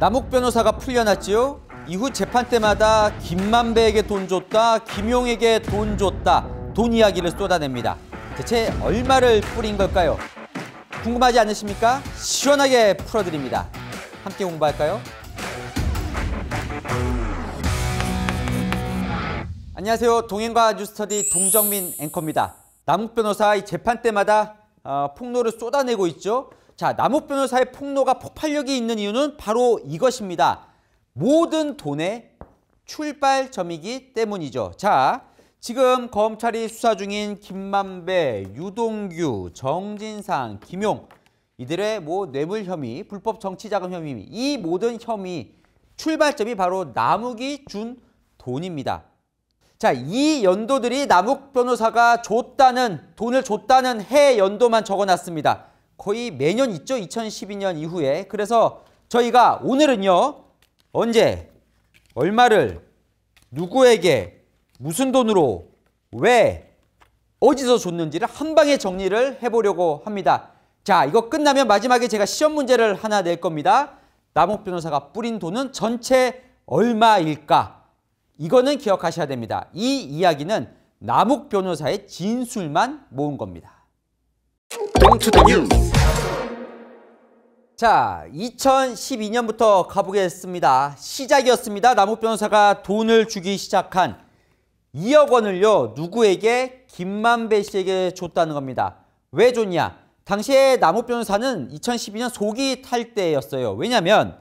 남욱 변호사가 풀려났지요. 이후 재판 때마다 김만배에게 돈 줬다, 김용에게 돈 줬다, 돈 이야기를 쏟아냅니다. 대체 얼마를 뿌린 걸까요? 궁금하지 않으십니까? 시원하게 풀어드립니다. 함께 공부할까요? 안녕하세요. 동행과 뉴스터디 동정민 앵커입니다. 남욱 변호사 이 재판 때마다 어, 폭로를 쏟아내고 있죠. 자, 남욱 변호사의 폭로가 폭발력이 있는 이유는 바로 이것입니다. 모든 돈의 출발점이기 때문이죠. 자, 지금 검찰이 수사 중인 김만배, 유동규, 정진상, 김용 이들의 뭐 뇌물 혐의, 불법 정치자금 혐의 이 모든 혐의 출발점이 바로 남욱이 준 돈입니다. 자, 이 연도들이 남욱 변호사가 줬다는 돈을 줬다는 해 연도만 적어놨습니다. 거의 매년 있죠. 2012년 이후에. 그래서 저희가 오늘은요. 언제 얼마를 누구에게 무슨 돈으로 왜 어디서 줬는지를 한 방에 정리를 해보려고 합니다. 자, 이거 끝나면 마지막에 제가 시험 문제를 하나 낼 겁니다. 남욱 변호사가 뿌린 돈은 전체 얼마일까? 이거는 기억하셔야 됩니다. 이 이야기는 남욱 변호사의 진술만 모은 겁니다. 자, 2012년부터 가보겠습니다. 시작이었습니다. 남욱 변호사가 돈을 주기 시작한 2억 원을요, 누구에게? 김만배 씨에게 줬다는 겁니다. 왜 줬냐? 당시에 남욱 변호사는 2012년 속이 탈 때였어요. 왜냐면,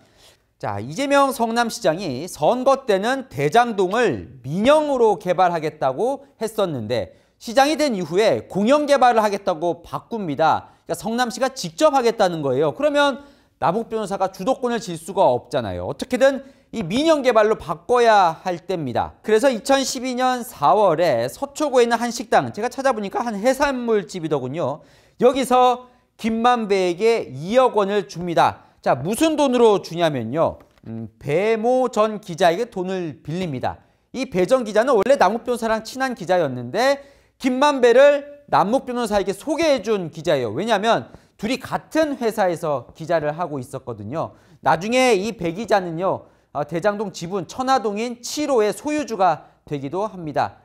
자, 이재명 성남시장이 선거 때는 대장동을 민영으로 개발하겠다고 했었는데, 시장이 된 이후에 공영 개발을 하겠다고 바꿉니다. 그러니까 성남시가 직접 하겠다는 거예요. 그러면 남욱 변호사가 주도권을 질 수가 없잖아요. 어떻게든 이 민영 개발로 바꿔야 할 때입니다. 그래서 2012년 4월에 서초구에 있는 한 식당 제가 찾아보니까 한 해산물 집이더군요. 여기서 김만배에게 2억 원을 줍니다. 자 무슨 돈으로 주냐면요. 음, 배모 전 기자에게 돈을 빌립니다. 이 배전 기자는 원래 남욱 변호사랑 친한 기자였는데 김만배를 남욱 변호사에게 소개해 준 기자예요. 왜냐하면 둘이 같은 회사에서 기자를 하고 있었거든요. 나중에 이 배 기자는요. 어, 대장동 지분 천화동인 7호의 소유주가 되기도 합니다.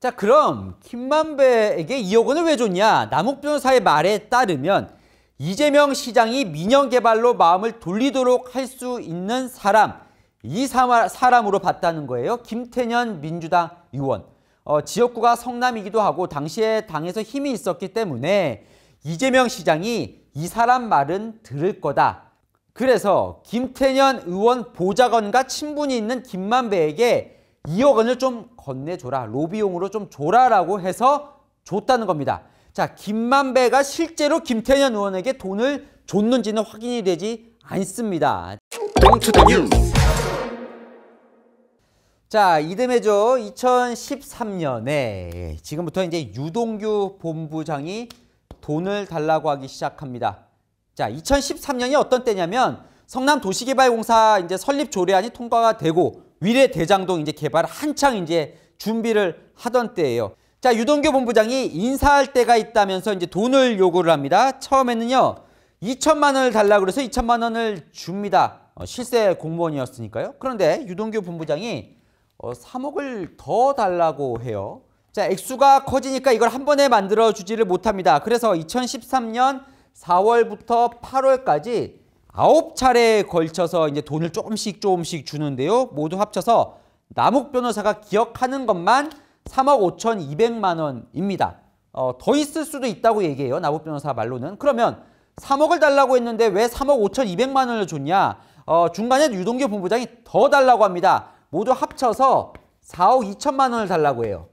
자 그럼 김만배에게 2억 원을 왜 줬냐? 남욱 변호사의 말에 따르면 이재명 시장이 민영 개발로 마음을 돌리도록 할 수 있는 사람 이 사람으로 봤다는 거예요. 김태년 민주당 의원. 어, 지역구가 성남이기도 하고 당시에 당에서 힘이 있었기 때문에 이재명 시장이 이 사람 말은 들을 거다. 그래서 김태년 의원 보좌관과 친분이 있는 김만배에게 2억 원을 좀 건네줘라. 로비용으로 좀 줘라라고 해서 줬다는 겁니다. 자, 김만배가 실제로 김태년 의원에게 돈을 줬는지는 확인이 되지 않습니다. 자, 이듬해죠. 2013년에 지금부터 이제 유동규 본부장이 돈을 달라고 하기 시작합니다. 자, 2013년이 어떤 때냐면 성남 도시개발공사 이제 설립 조례안이 통과가 되고 위례 대장동 이제 개발 한창 이제 준비를 하던 때예요. 자, 유동규 본부장이 인사할 때가 있다면서 이제 돈을 요구를 합니다. 처음에는요. 2천만 원을 달라고 그래서 2천만 원을 줍니다. 어, 실세 공무원이었으니까요. 그런데 유동규 본부장이 어, 3억을 더 달라고 해요. 자, 액수가 커지니까 이걸 한 번에 만들어 주지를 못합니다. 그래서 2013년 4월부터 8월까지 아홉 차례에 걸쳐서 이제 돈을 조금씩 조금씩 주는데요. 모두 합쳐서 남욱 변호사가 기억하는 것만 3억 5천2백만 원입니다. 어, 더 있을 수도 있다고 얘기해요. 남욱 변호사 말로는. 그러면 3억을 달라고 했는데 왜 3억 5천2백만 원을 줬냐? 어, 중간에 유동규 본부장이 더 달라고 합니다. 모두 합쳐서 4억 2천만 원을 달라고 해요.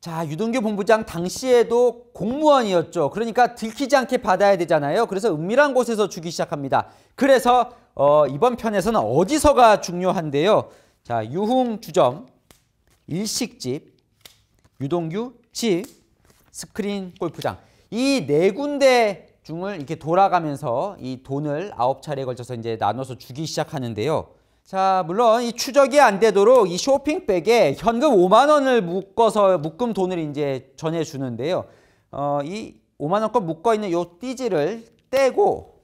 자, 유동규 본부장 당시에도 공무원이었죠. 그러니까 들키지 않게 받아야 되잖아요. 그래서 은밀한 곳에서 주기 시작합니다. 그래서 어, 이번 편에서는 어디서가 중요한데요. 자, 유흥 주점, 일식집, 유동규 집, 스크린 골프장 이 네 군데 중을 이렇게 돌아가면서 이 돈을 아홉 차례에 걸쳐서 이제 나눠서 주기 시작하는데요. 자, 물론 이 추적이 안 되도록 이 쇼핑백에 현금 5만 원을 묶어서 묶음 돈을 이제 전해 주는데요. 어, 이 5만 원권 묶어 있는 요 띠지를 떼고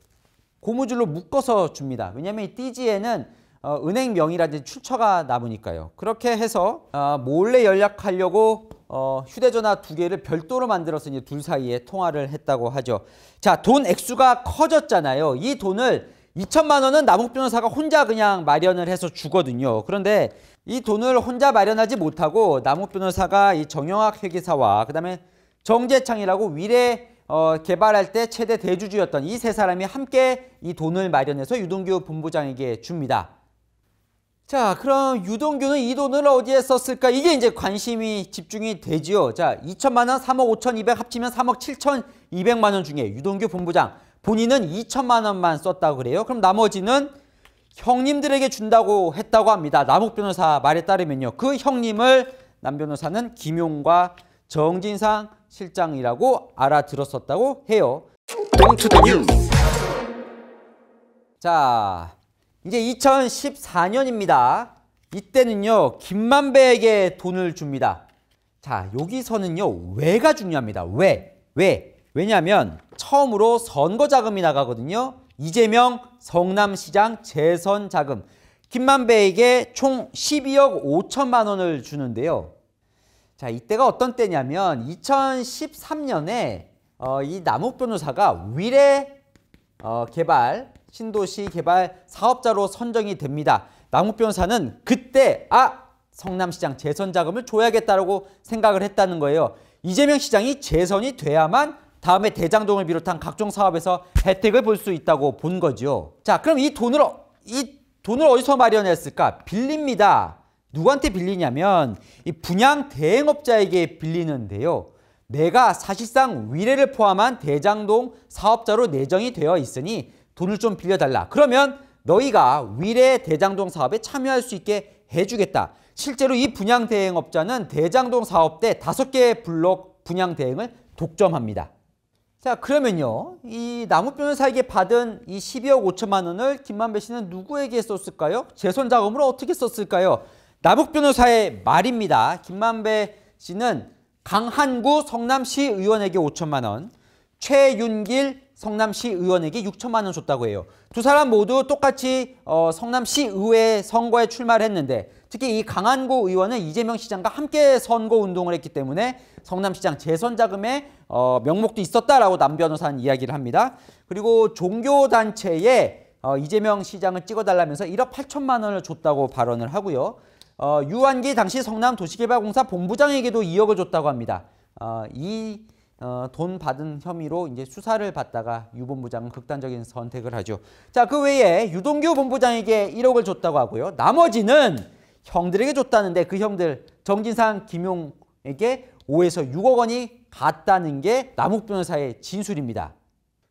고무줄로 묶어서 줍니다. 왜냐하면 이 띠지에는 어, 은행 명이라든지 출처가 남으니까요. 그렇게 해서 어, 몰래 연락하려고 어, 휴대전화 두 개를 별도로 만들어서 이제 둘 사이에 통화를 했다고 하죠. 자, 돈 액수가 커졌잖아요. 이 돈을 2천만 원은 남욱 변호사가 혼자 그냥 마련을 해서 주거든요. 그런데 이 돈을 혼자 마련하지 못하고 남욱 변호사가 이 정영학 회계사와 그다음에 정재창이라고 위례 어, 개발할 때 최대 대주주였던 이 세 사람이 함께 이 돈을 마련해서 유동규 본부장에게 줍니다. 자, 그럼 유동규는 이 돈을 어디에 썼을까? 이게 이제 관심이 집중이 되지요. 자, 2천만 원, 3억 5천2백 합치면 3억 7천 2백만 원 중에 유동규 본부장 본인은 2천만 원만 썼다고 그래요. 그럼 나머지는 형님들에게 준다고 했다고 합니다. 남욱 변호사 말에 따르면요. 그 형님을 남 변호사는 김용과 정진상 실장이라고 알아들었었다고 해요. 자, 이제 2014년입니다. 이때는요, 김만배에게 돈을 줍니다. 자, 여기서는요, 왜가 중요합니다. 왜? 왜? 왜냐하면 처음으로 선거 자금이 나가거든요. 이재명 성남시장 재선 자금. 김만배에게 총 12억 5천만 원을 주는데요. 자, 이때가 어떤 때냐면 2013년에 어, 이 남욱 변호사가 위례 어, 개발 신도시 개발 사업자로 선정이 됩니다. 남욱 변호사는 그때 아 성남시장 재선 자금을 줘야겠다라고 생각을 했다는 거예요. 이재명 시장이 재선이 돼야만 다음에 대장동을 비롯한 각종 사업에서 혜택을 볼 수 있다고 본 거죠. 자, 그럼 이 돈을 이 돈을 어디서 마련했을까? 빌립니다. 누구한테 빌리냐면 이 분양 대행업자에게 빌리는데요. 내가 사실상 위례를 포함한 대장동 사업자로 내정이 되어 있으니 돈을 좀 빌려달라. 그러면 너희가 위례 대장동 사업에 참여할 수 있게 해주겠다. 실제로 이 분양 대행업자는 대장동 사업 때 다섯 개의 블록 분양 대행을 독점합니다. 자 그러면요 이 나무 변호사에게 받은 이 12억 5천만 원을 김만배 씨는 누구에게 썼을까요? 재선 자금으로 어떻게 썼을까요? 남욱 변호사의 말입니다. 김만배 씨는 강한구 성남시 의원에게 5천만 원, 최윤길 성남시 의원에게 6천만 원 줬다고 해요. 두 사람 모두 똑같이 어, 성남시 의회 선거에 출마를 했는데 특히 이 강한구 의원은 이재명 시장과 함께 선거 운동을 했기 때문에 성남시장 재선 자금에 어, 명목도 있었다라고 남 변호사는 이야기를 합니다. 그리고 종교단체에 어, 이재명 시장을 찍어달라면서 1억 8천만 원을 줬다고 발언을 하고요. 어, 유한기 당시 성남 도시개발공사 본부장에게도 2억을 줬다고 합니다. 어, 이돈 어, 받은 혐의로 이제 수사를 받다가 유 본부장은 극단적인 선택을 하죠. 자, 그 외에 유동규 본부장에게 1억을 줬다고 하고요. 나머지는 형들에게 줬다는데 그 형들 정진상, 김용에게 5에서 6억 원이 갔다는 게 남욱 변호사의 진술입니다.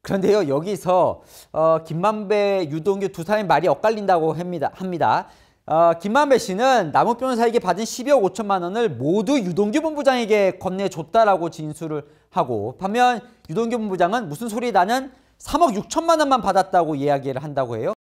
그런데요 여기서 어, 김만배, 유동규 두 사람의 말이 엇갈린다고 합니다. 합니다. 어, 김만배 씨는 남욱 변호사에게 받은 12억 5천만 원을 모두 유동규 본부장에게 건네줬다라고 진술을 하고 반면 유동규 본부장은 무슨 소리 나는 3억 6천만 원만 받았다고 이야기를 한다고 해요.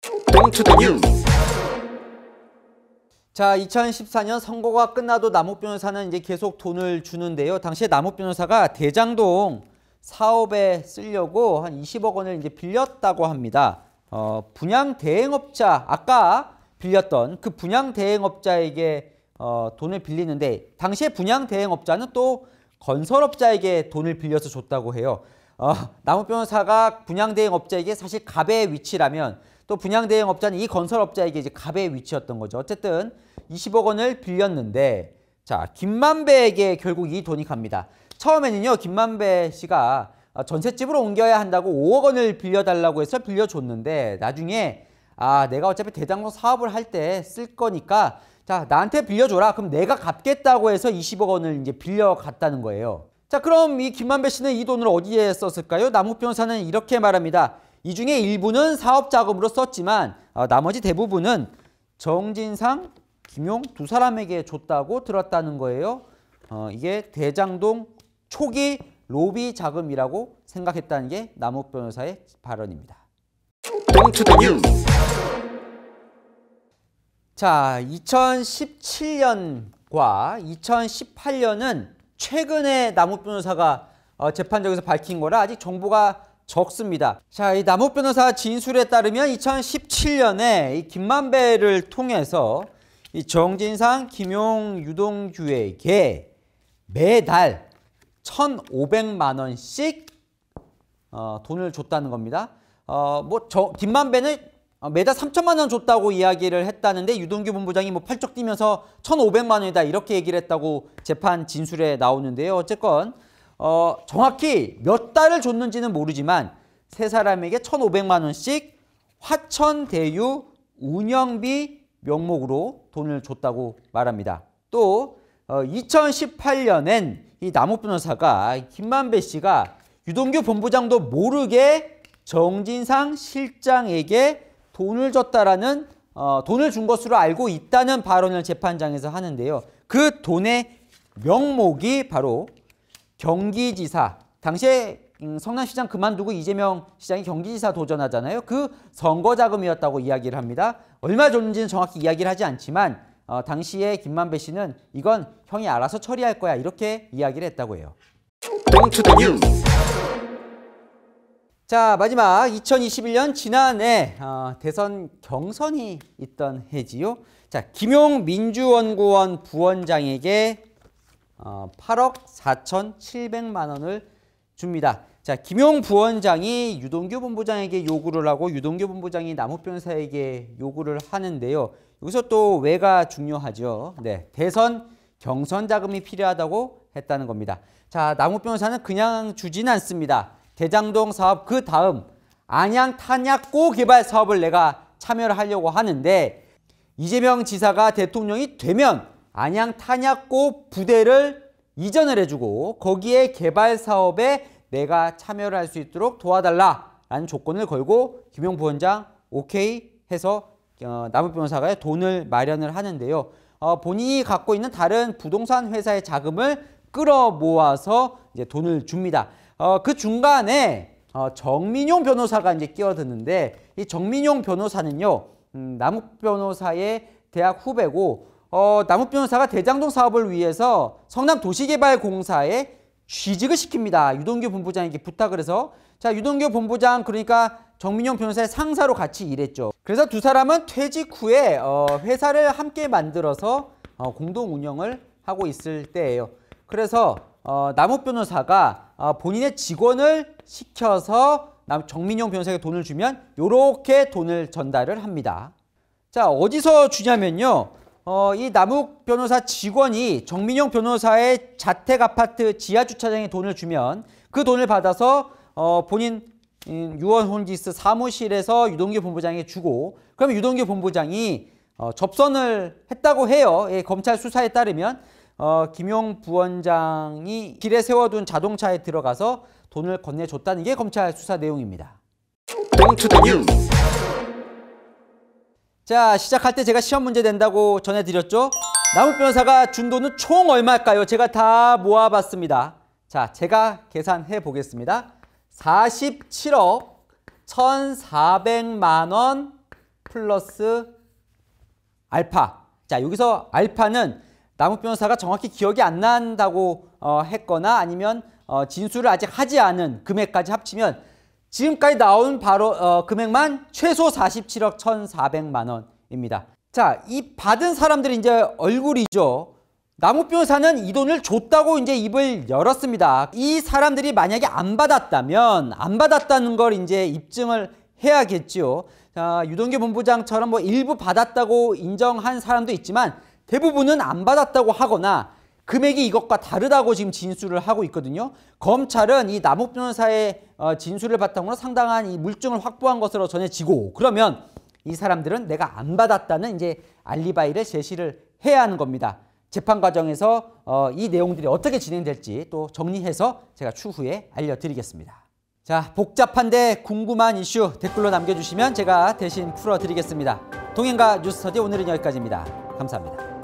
자, 2014년 선거가 끝나도 남욱 변호사는 이제 계속 돈을 주는데요. 당시에 남욱 변호사가 대장동 사업에 쓰려고 한 20억 원을 이제 빌렸다고 합니다. 어, 분양 대행업자 아까 빌렸던 그 분양 대행업자에게 어, 돈을 빌리는데 당시에 분양 대행업자는 또 건설업자에게 돈을 빌려서 줬다고 해요. 어, 남욱 변호사가 분양 대행업자에게 사실 갑의 위치라면 또 분양 대행 업자는 이 건설업자에게 이제 갑의 위치였던 거죠. 어쨌든 20억 원을 빌렸는데 자 김만배에게 결국 이 돈이 갑니다. 처음에는요 김만배 씨가 전셋집으로 옮겨야 한다고 5억 원을 빌려달라고 해서 빌려줬는데 나중에 아 내가 어차피 대장동 사업을 할 때 쓸 거니까 자 나한테 빌려줘라 그럼 내가 갚겠다고 해서 20억 원을 이제 빌려갔다는 거예요 자 그럼 이 김만배 씨는 이 돈을 어디에 썼을까요? 남욱 변호사는 이렇게 말합니다 이 중에 일부는 사업 자금으로 썼지만 어, 나머지 대부분은 정진상, 김용 두 사람에게 줬다고 들었다는 거예요. 어, 이게 대장동 초기 로비 자금이라고 생각했다는 게 남욱 변호사의 발언입니다. 자, 2017년과 2018년은 최근에 남욱 변호사가 어, 재판정에서 밝힌 거라 아직 정보가 적습니다. 자, 이 남욱 변호사 진술에 따르면 2017년에 이 김만배를 통해서 이 정진상, 김용, 유동규에게 매달 1,500만 원씩 어, 돈을 줬다는 겁니다. 어, 뭐, 저, 김만배는 매달 3천만 원 줬다고 이야기를 했다는데 유동규 본부장이 뭐 팔쩍 뛰면서 1,500만 원이다 이렇게 얘기를 했다고 재판 진술에 나오는데요. 어쨌건 어, 정확히 몇 달을 줬는지는 모르지만 세 사람에게 1,500만 원씩 화천대유 운영비 명목으로 돈을 줬다고 말합니다. 또 어, 2018년엔 이 남욱 변호사가 김만배 씨가 유동규 본부장도 모르게 정진상 실장에게 돈을 줬다라는 어, 돈을 준 것으로 알고 있다는 발언을 재판장에서 하는데요. 그 돈의 명목이 바로 경기지사 당시에 음, 성남시장 그만두고 이재명 시장이 경기지사 도전하잖아요. 그 선거 자금이었다고 이야기를 합니다. 얼마 줬는지는 정확히 이야기를 하지 않지만 어, 당시에 김만배 씨는 이건 형이 알아서 처리할 거야 이렇게 이야기를 했다고 해요. 자 마지막 2021년 지난해 어, 대선 경선이 있던 해지요. 자 김용 민주연구원 부원장에게 어, 8억 4,700만 원을 줍니다. 자, 김용 부원장이 유동규 본부장에게 요구를 하고 유동규 본부장이 남욱 변호사에게 요구를 하는데요. 여기서 또 왜가 중요하죠. 네, 대선 경선 자금이 필요하다고 했다는 겁니다. 자, 남욱 변호사는 그냥 주진 않습니다. 대장동 사업 그 다음 안양 탄약고 개발 사업을 내가 참여를 하려고 하는데 이재명 지사가 대통령이 되면 안양 탄약고 부대를 이전을 해주고 거기에 개발 사업에 내가 참여를 할 수 있도록 도와달라라는 조건을 걸고 김용 부원장 오케이 해서 어, 남욱 변호사가 돈을 마련을 하는데요. 어, 본인이 갖고 있는 다른 부동산 회사의 자금을 끌어 모아서 이제 돈을 줍니다. 어, 그 중간에 어, 정민용 변호사가 이제 끼어드는데 이 정민용 변호사는요 음, 남욱 변호사의 대학 후배고 어, 남욱 변호사가 대장동 사업을 위해서 성남 도시개발공사에 취직을 시킵니다. 유동규 본부장에게 부탁을 해서 자 유동규 본부장 그러니까 정민용 변호사의 상사로 같이 일했죠. 그래서 두 사람은 퇴직 후에 어, 회사를 함께 만들어서 어, 공동 운영을 하고 있을 때예요. 그래서 어, 남욱 변호사가 어, 본인의 직원을 시켜서 남, 정민용 변호사에게 돈을 주면 이렇게 돈을 전달을 합니다. 자 어디서 주냐면요. 어, 이 남욱 변호사 직원이 정민용 변호사의 자택 아파트 지하 주차장에 돈을 주면 그 돈을 받아서 어, 본인 음, 홈디스 사무실에서 유동규 본부장에게 주고 그러면 유동규 본부장이 어, 접선을 했다고 해요. 예, 검찰 수사에 따르면 어, 김용 부원장이 길에 세워둔 자동차에 들어가서 돈을 건네줬다는 게 검찰 수사 내용입니다. 자 시작할 때 제가 시험 문제 된다고 전해드렸죠. 남욱 변호사가 준 돈은 총 얼마일까요? 제가 다 모아봤습니다. 자 제가 계산해 보겠습니다. 47억 1,400만 원 플러스 알파. 자 여기서 알파는 남욱 변호사가 정확히 기억이 안 난다고 어, 했거나 아니면 어, 진술을 아직 하지 않은 금액까지 합치면 지금까지 나온 바로 어, 금액만 최소 47억 1,400만 원입니다. 자, 이 받은 사람들이 이제 얼굴이죠. 남욱 변호사는 이 돈을 줬다고 이제 입을 열었습니다. 이 사람들이 만약에 안 받았다면 안 받았다는 걸 이제 입증을 해야겠죠. 자, 유동규 본부장처럼 뭐 일부 받았다고 인정한 사람도 있지만 대부분은 안 받았다고 하거나 금액이 이것과 다르다고 지금 진술을 하고 있거든요. 검찰은 이 남욱 변호사의 어, 진술을 바탕으로 상당한 이 물증을 확보한 것으로 전해지고 그러면 이 사람들은 내가 안 받았다는 이제 알리바이를 제시를 해야 하는 겁니다. 재판 과정에서 어, 이 내용들이 어떻게 진행될지 또 정리해서 제가 추후에 알려드리겠습니다. 자, 복잡한데 궁금한 이슈 댓글로 남겨주시면 제가 대신 풀어드리겠습니다. 동행가 뉴스터디 오늘은 여기까지입니다. 감사합니다.